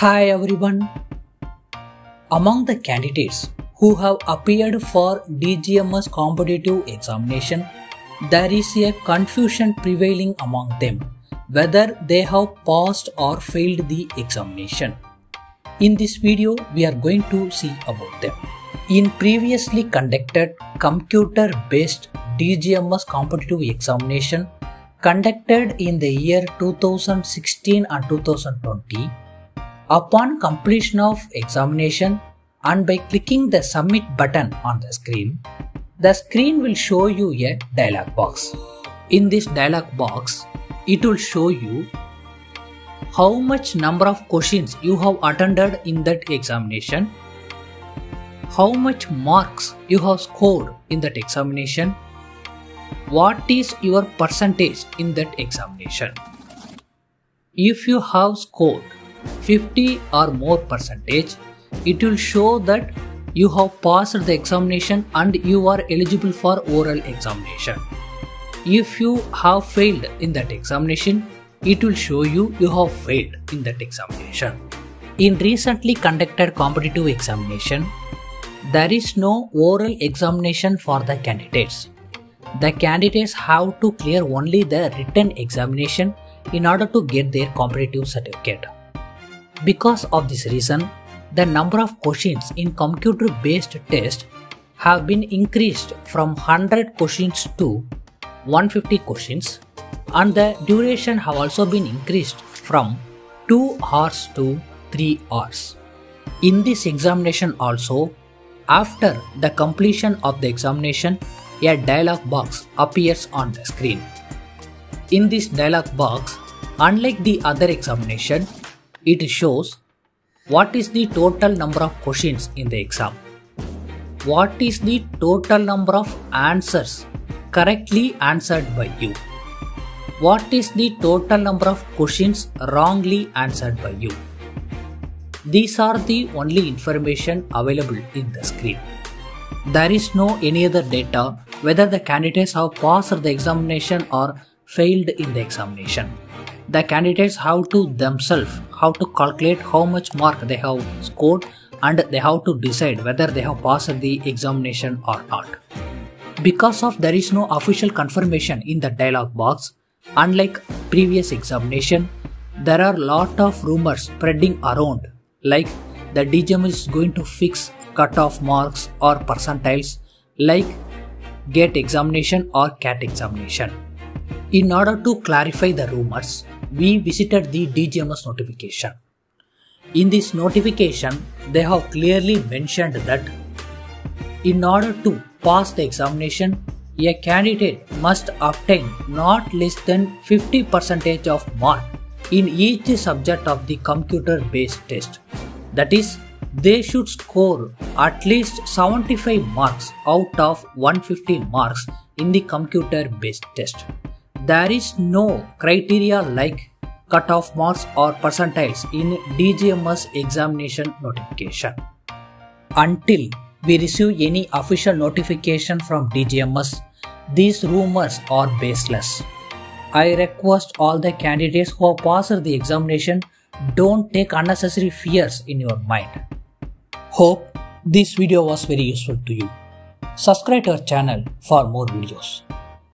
Hi everyone. Among the candidates who have appeared for DGMS competitive examination, there is a confusion prevailing among them whether they have passed or failed the examination. In this video, we are going to see about them. In previously conducted computer based DGMS competitive examination conducted in the year 2016 and 2020, upon completion of examination and by clicking the submit button on the screen, the screen will show you a dialog box. In this dialog box, it will show you how much number of questions you have attended in that examination, how much marks you have scored in that examination, what is your percentage in that examination. If you have scored 50 or more percentage, it will show that you have passed the examination and you are eligible for oral examination. If you have failed in that examination, it will show you you have failed in that examination. In recently conducted competitive examination, there is no oral examination for the candidates. The candidates have to clear only the written examination in order to get their competitive certificate. Because of this reason, the number of questions in computer based test have been increased from 100 questions to 150 questions and the duration have also been increased from 2 hours to 3 hours. In this examination also, after the completion of the examination, a dialog box appears on the screen. In this dialog box, unlike the other examination, it shows what is the total number of questions in the exam, what is the total number of answers correctly answered by you, what is the total number of questions wrongly answered by you. These are the only information available in the screen. There is no any other data whether the candidates have passed the examination or failed in the examination. The candidates have to themselves have to calculate how much mark they have scored and they have to decide whether they have passed the examination or not. Because of there is no official confirmation in the dialog box, unlike previous examination, there are lot of rumors spreading around like the DGM is going to fix cutoff marks or percentiles like GATE examination or CAT examination. In order to clarify the rumors, we visited the DGMS notification. In this notification, they have clearly mentioned that in order to pass the examination, a candidate must obtain not less than 50% of mark in each subject of the computer based test. That is, they should score at least 75 marks out of 150 marks in the computer based test. There is no criteria like cutoff marks or percentiles in DGMS examination notification. Until we receive any official notification from DGMS, these rumors are baseless. I request all the candidates who have passed the examination don't take unnecessary fears in your mind. Hope this video was very useful to you. Subscribe to our channel for more videos.